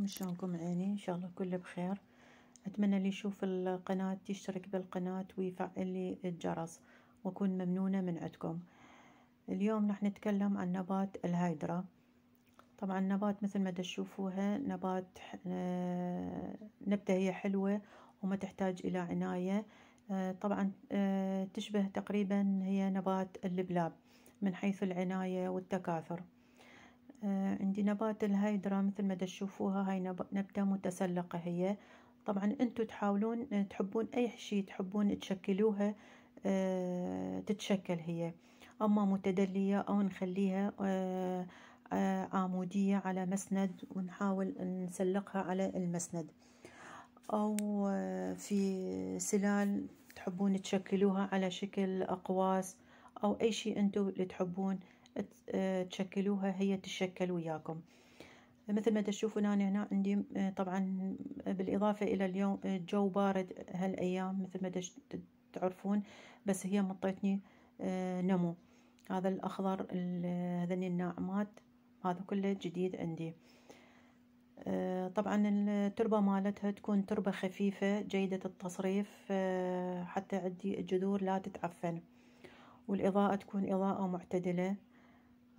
عليكم شلونكم عيني؟ إن شاء الله كله بخير. أتمنى اللي يشوف القناة يشترك بالقناة ويفعل لي الجرس وأكون ممنونة من عندكم. اليوم راح نتكلم عن نبات الهيدرا طبعا نبات مثل ما تشوفوها نبات آه، نبتة هي حلوة وما تحتاج إلى عناية. آه، طبعا آه، تشبه تقريبا هي نبات اللبلاب من حيث العناية والتكاثر. عندي نبات الهيدرا مثل ما تشوفوها هاي نبتة متسلقة هي. طبعا أنتو تحاولون آه، تحبون أي شي تحبون تشكلوها آه، تتشكل هي. أما متدلية أو نخليها عامودية على مسند ونحاول نسلقها على المسند. أو في سلال تحبون تشكلوها على شكل أقواس أو أي شي أنتو اللي تحبون. تشكلوها هي تشكل وياكم. مثل ما تشوفون أنا هنا عندي طبعا بالإضافة إلى اليوم الجو بارد هالأيام مثل ما تعرفون بس هي مطيتني آه، نمو. هذا الأخضر هذني الناعمات هذا كله جديد عندي. آه، طبعا التربة مالتها تكون تربة خفيفة جيدة التصريف آه، حتى عندي الجذور لا تتعفن. والإضاءة تكون إضاءة معتدلة.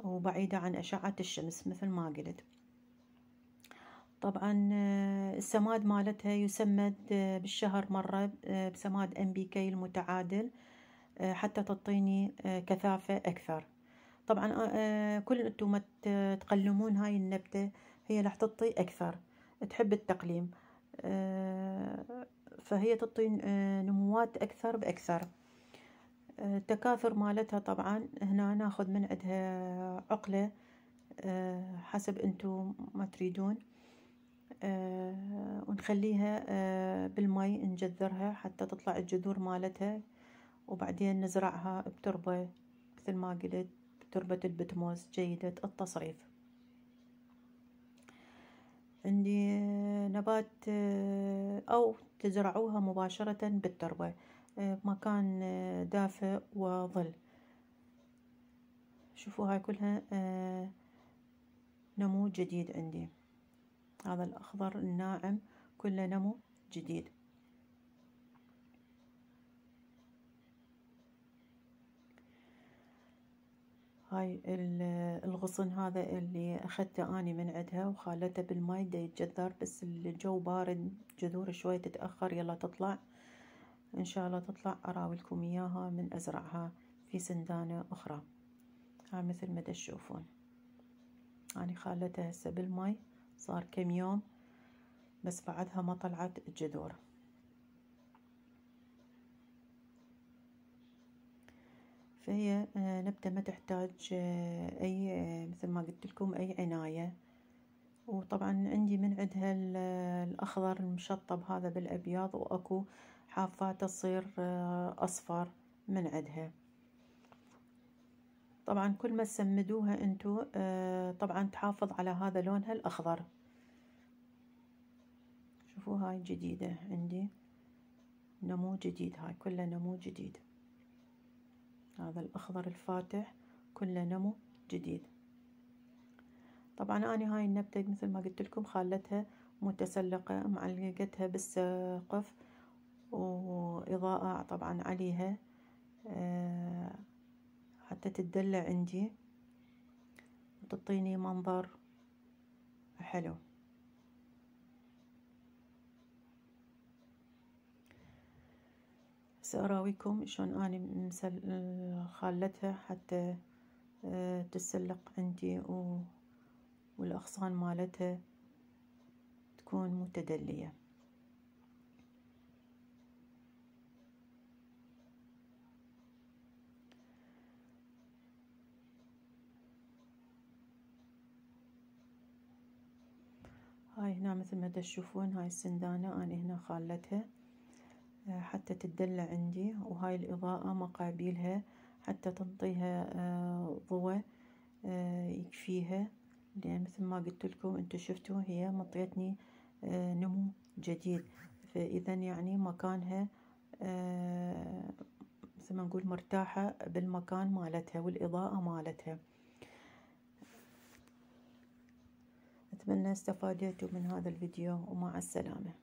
وبعيدة عن أشعة الشمس مثل ما قلت. طبعا آه، السماد مالتها يسمد آه، بالشهر مرة آه، بسماد أم بي كي المتعادل حتى تعطيني كثافة أكثر. طبعا كل أنتم تقلمون هاي النبتة هي راح تعطي أكثر. تحب التقليم فهي تعطي نموات أكثر بأكثر. التكاثر مالتها طبعا هنا ناخذ من عندها عقلة آه، حسب انتو ما تريدون آه، ونخليها آه، بالمي نجذرها حتى تطلع الجذور مالتها وبعدين نزرعها بتربة مثل ما قلت تربة البتموس جيدة التصريف. عندي نبات أو تزرعوها مباشرة بالتربة. مكان دافئ وظل. شوفوا هاي كلها آه، نمو جديد عندي. هذا الأخضر الناعم كله نمو جديد. هاي الغصن هذا اللي أخذته أني من عندها وخالته بالماي دا يتجذر بس الجو بارد جذور شوي تتأخر يلا تطلع. إن شاء الله تطلع أراولكم إياها من أزرعها في سندانة أخرى. ها مثل ما تشوفون. أنا خالتها هسه بالماي صار كم يوم بس بعدها ما طلعت الجذور فهي آه، نبتة ما تحتاج آه، أي آه، مثل ما قلت لكم أي عناية. وطبعا عندي من عندها الأخضر المشطب هذا بالأبيض وأكو حافات تصير آه، أصفر من عدها. طبعا كل ما تسمدوها أنتو آه، طبعا تحافظ على هذا لونها الأخضر. شوفوا هاي جديدة عندي. نمو جديد هاي كله نمو جديد. هذا الأخضر الفاتح كله نمو جديد. طبعا أنا هاي النبتة مثل ما قلت لكم خالتها متسلقة معلقتها بالسقف. وإضاءة طبعا عليها آه، حتى تتدلع عندي. وتعطيني منظر حلو. سأراويكم شلون أني مسل خالتها حتى آه، تسلق عندي والأغصان مالتها تكون متدلية. هاي هنا مثل ما تشوفون هاي السندانة أنا هنا خالتها آه، حتى تدلع عندي وهاي الإضاءة مقابيلها حتى تنطيها آه، ضوء آه، يكفيها. لأن مثل ما قلت لكم انتو شفتوا هي مطيتني نمو جديد. فإذا يعني مكانها مثل ما نقول مرتاحة بالمكان مالتها والإضاءة مالتها. أتمنى استفادتوا من هذا الفيديو ومع السلامة.